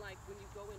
like when you go in